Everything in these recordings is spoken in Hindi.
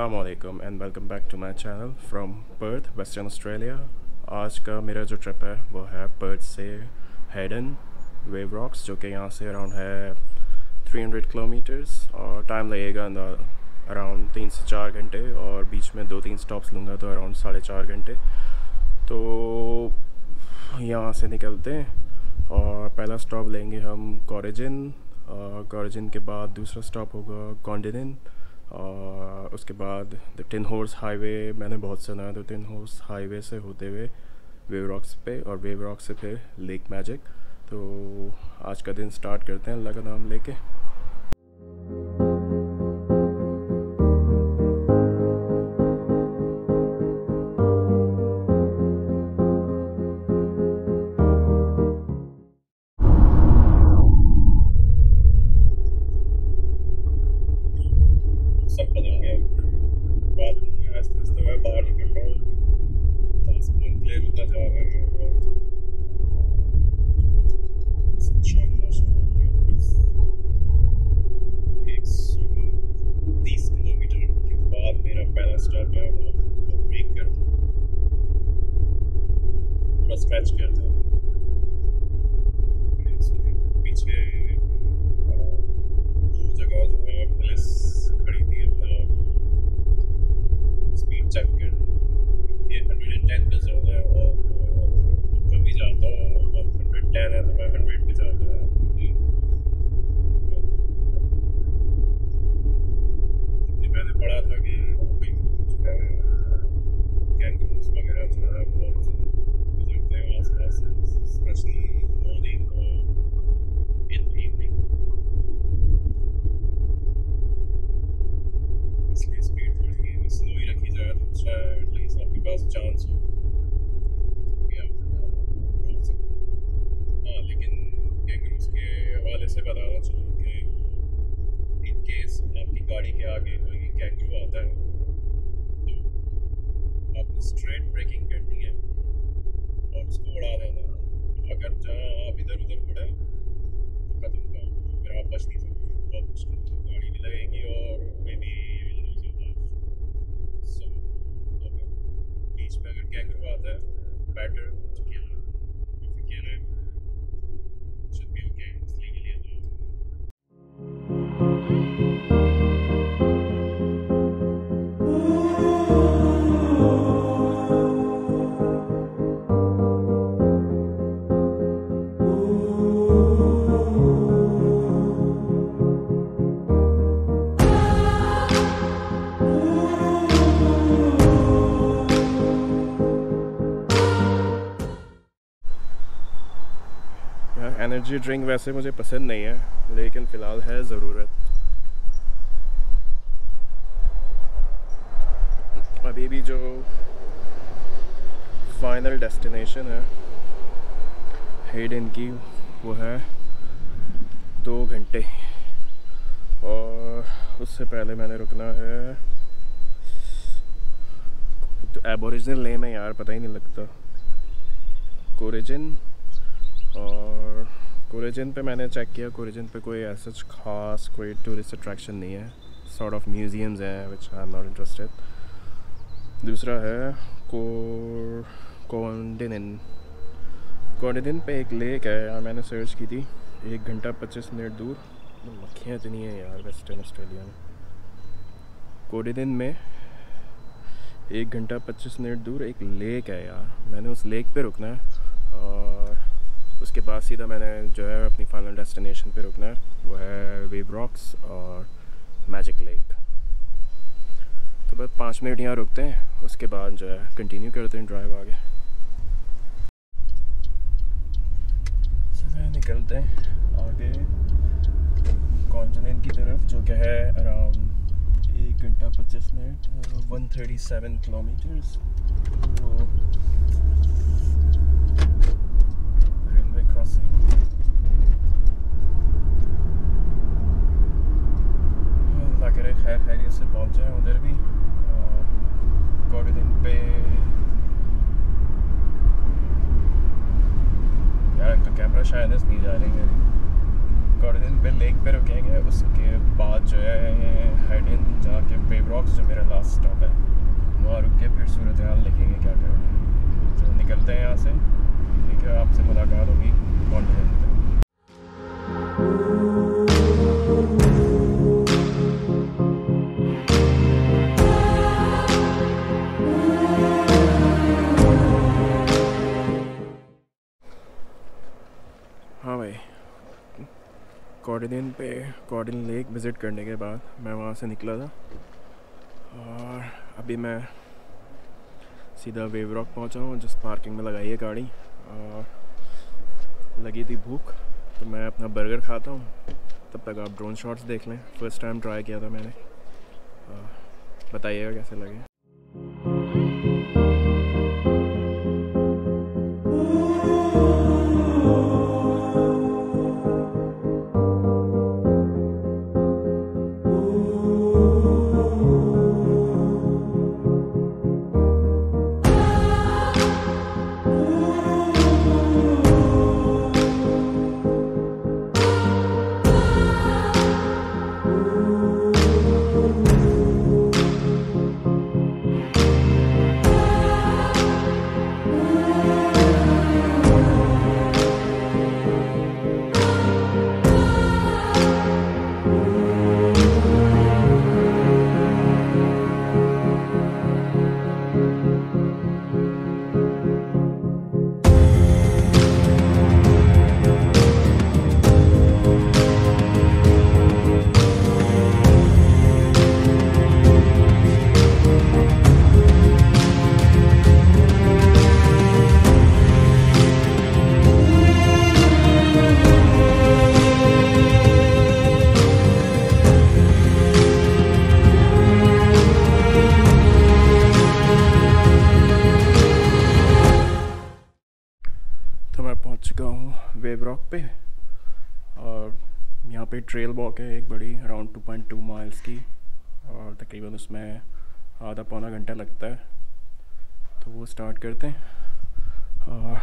असलकम and welcome back to my channel from Perth Western Australia आज का मेरा जो ट्रिप है, वो है पर्थ से हेडन वेव रॉक्स जो कि यहाँ से अराउंड है 300 किलोमीटर्स और टाइम लगेगा अराउंड तीन से चार घंटे और बीच में दो तीन स्टॉप्स लूँगा तो अराउंड साढ़े चार घंटे। तो यहाँ से निकलते हैं और पहला स्टॉप लेंगे हम कॉरेजिन कॉरेजिन के बाद दूसरा स्टॉप होगा कॉन्डिन और उसके बाद द टिन हॉर्स हाईवे मैंने बहुत सुना है तो टिन हॉर्स हाईवे से होते हुए वेव रॉक्स पे और वेव रॉक से फिर लेक मैजिक तो आज का दिन स्टार्ट करते हैं, अल्लाह का नाम लेके। स्टार्ट कर ब्रेक कर पूरा स्क्रैच कर दो अलावा चलो कि इन केस आपकी गाड़ी के आगे कोई कैंटू आता है तो आपको स्ट्रेट ब्रेकिंग करनी है और उसको उड़ा देना। अगर जहाँ आप इधर उधर पड़े तो कदम का फिर आप बच नहीं सकते। आप उसको गाड़ी भी लगेगी और मे बी बीच। में अगर कैंगरू आता है बेटर एनर्जी ड्रिंक वैसे मुझे पसंद नहीं है, लेकिन फ़िलहाल है ज़रूरत। अभी भी जो फाइनल डेस्टिनेशन है हेडन की, वो है दो घंटे। और उससे पहले मैंने रुकना है तो एबोरिजिनल नेम है यार, पता ही नहीं लगता। कोरिजिन और कोरिजन पे मैंने चेक किया कोरिजन पे कोई ऐसा खास, कोई टूरिस्ट अट्रैक्शन नहीं है। सॉर्ट ऑफ़ म्यूज़ियम्स हैं which I am not interested दूसरा है कोंडिन कोंडिन पे एक लेक है यार, मैंने सर्च की थी। एक घंटा पच्चीस मिनट दूर। मक्खियाँ इतनी हैं यार वेस्टर्न ऑस्ट्रेलिया में। कोडिन में एक घंटा पच्चीस मिनट दूर एक लेक है यार। मैंने उस लेक पे रुकना है। और उसके बाद सीधा मैंने जो है अपनी फाइनल डेस्टिनेशन पे रुकना है, वो है वेव रॉक्स और मैजिक लेक तो बस पाँच मिनट यहाँ रुकते हैं, उसके बाद जो है कंटिन्यू करते हैं ड्राइव आगे। सुबह निकलते हैं आगे कॉन्टिनेंट की तरफ़, जो कि है अराउंड एक घंटा पच्चीस minute one thirty seven kilometres तो खैर खैरियत से पहुँच जाए उधर भी। दिन पे यार तो कैमरा शायद नहीं जा रही मेरी। कॉर्डन पे लेक पे रुकेंगे, उसके बाद जो है हेड जाके वेव रॉक्स जो मेरा लास्ट स्टॉप है, वहाँ रुक के फिर सूरत हाल देखेंगे क्या करना है तो निकलते हैं यहाँ से। ठीक है, आपसे मुलाकात होगी। कॉन्टिनेंट पे हाँ भाई। कॉर्डिन पे, कॉर्डिन लेक विज़िट करने के बाद मैं वहाँ से निकला था। और अभी मैं सीधा वेव रॉक पहुँचा हूँ, जिस पार्किंग में लगाई है गाड़ी। लगी थी भूख तो मैं अपना बर्गर खाता हूँ। तब तक आप ड्रोन शॉट्स देख लें। फ़र्स्ट टाइम ट्राई किया था मैंने। बताइएगा कैसे लगे। ट्रेल वॉक है, एक बड़ी अराउंड 2.2 माइल्स की, और तकरीबन उसमें आधा पौना घंटा लगता है। तो वो स्टार्ट करते हैं। और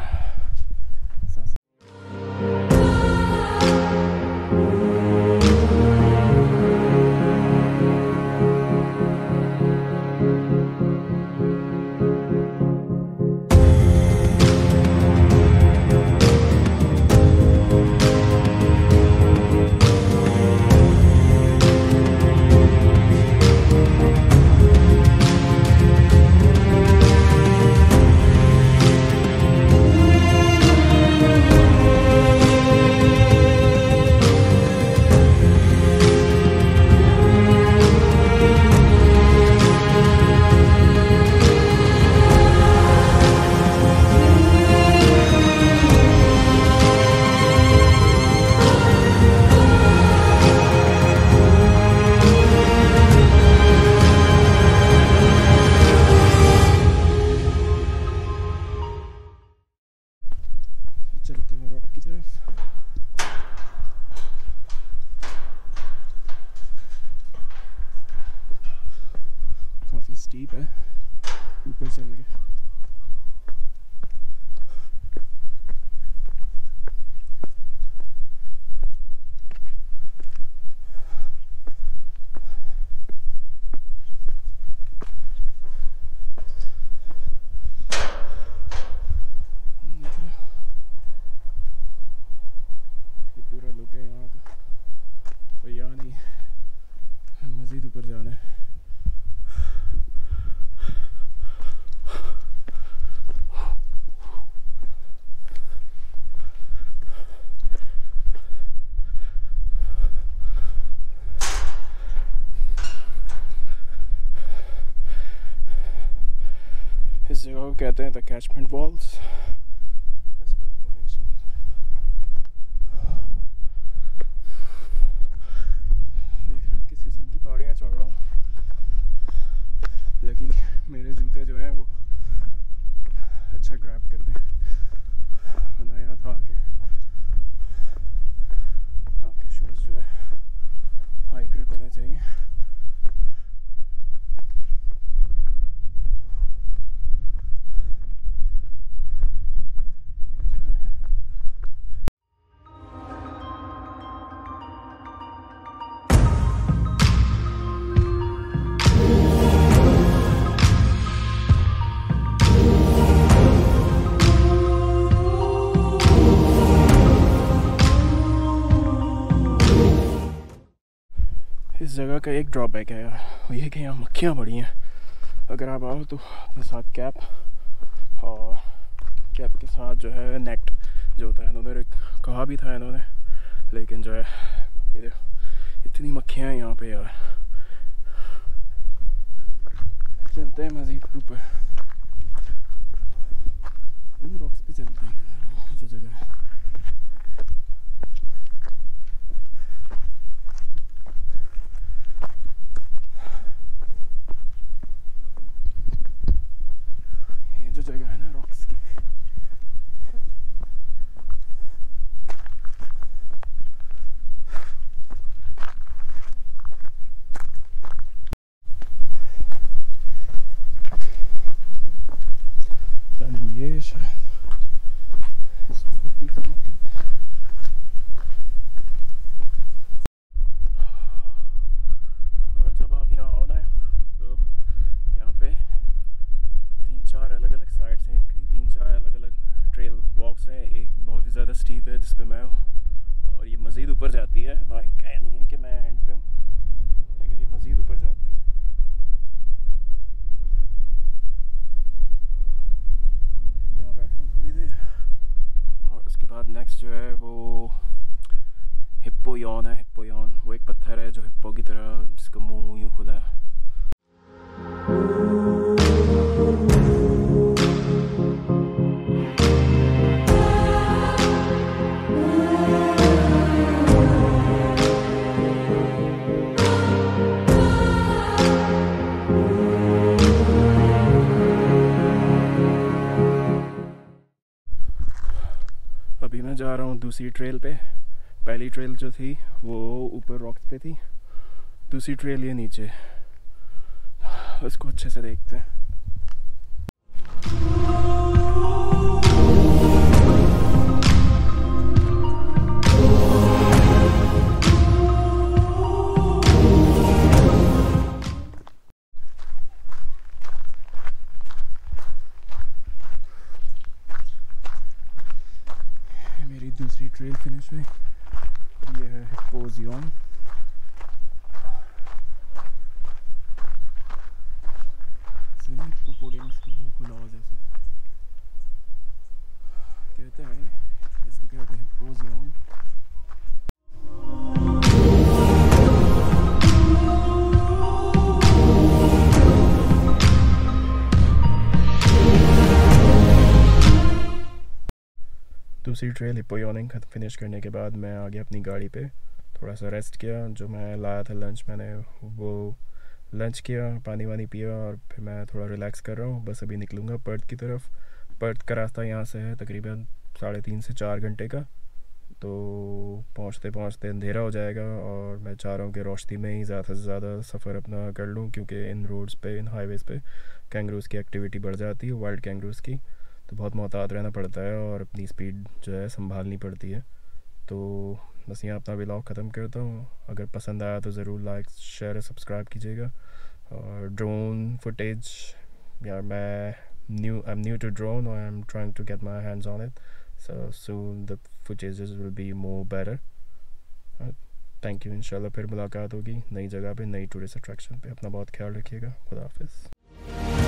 कहते हैं द कैचमेंट वॉल्स जगह का एक ड्रॉबैक है। यार ये कि यहाँ मक्खियाँ बड़ी हैं। अगर आप आओ तो अपने साथ कैप और कैप के साथ जो है नेट जो होता है, इन्होंने कहा भी था इन्होंने। लेकिन जो है, ये इतनी मक्खियाँ हैं यहाँ पे यार। चलते हैं मज़ीद ऊपर। इन रॉक्स पे चलते हैं जो जगह है ये जो जगह है ना रॉक्स की पता नहीं ये शायद इसको गप्पी कहाँ कहते हैं और जब आप यहाँ आओ ना तो यहाँ पे तीन चार अलग अलग साइड्स हैं इसकी तीन चार अलग अलग ट्रेल वॉक्स हैं एक बहुत ही ज़्यादा स्टीप है जिस पे मैं हूँ और ये मज़ीद ऊपर जाती है वहाँ कह नहीं है कि मैं एंड पे हूँ लेकिन ये मज़ीद ऊपर जाती है यहाँ बैठा हूँ थोड़ी देर और जो है वो हिप्पो यौन है, हिप्पो यौन। वो एक पत्थर है जो हिप्पो की तरह जिसका मुँह यूँ खुला है। जा रहा हूँ दूसरी ट्रेल पे। पहली ट्रेल जो थी, वो ऊपर रॉक्स पे थी। दूसरी ट्रेल ये नीचे। उसको अच्छे से देखते हैं। ट्रेल फिनिश हुई ये है हिप्पोजियन दूसरी ट्रेल हिप्पोयोनिंग खत्म फिनिश करने के बाद मैं आ गया अपनी गाड़ी पे। थोड़ा सा रेस्ट किया, जो मैं लाया था लंच मैंने वो लंच किया, पानी वानी पिया और फिर मैं थोड़ा रिलैक्स कर रहा हूँ। बस अभी निकलूँगा पर्थ की तरफ़। पर्थ का रास्ता यहाँ से है तकरीबन साढ़े तीन से चार घंटे का। तो पहुँचते पहुँचते अंधेरा हो जाएगा और मैं चाह रहा हूँ कि रोशनी में ही ज़्यादा से ज़्यादा सफ़र अपना कर लूँ, क्योंकि इन रोड्स पे, इन हाईवेज़ पे कैंगरूज़ की एक्टिविटी बढ़ जाती है वाइल्ड कैंगरूज़ की। तो बहुत मोहतात रहना पड़ता है और अपनी स्पीड जो है संभालनी पड़ती है। तो बस यहाँ अपना व्लॉग ख़त्म करता हूँ। अगर पसंद आया तो ज़रूर लाइक शेयर और सब्सक्राइब कीजिएगा। और ड्रोन फुटेज यार मैं new I am new to drone और I am trying to get my hands on it so soon the footages will be more better thank you इंशाल्लाह फिर मुलाकात होगी नई जगह पे, नई टूरिस्ट अट्रैक्शन पे। अपना बहुत ख्याल रखिएगा। खुदा हाफिज़।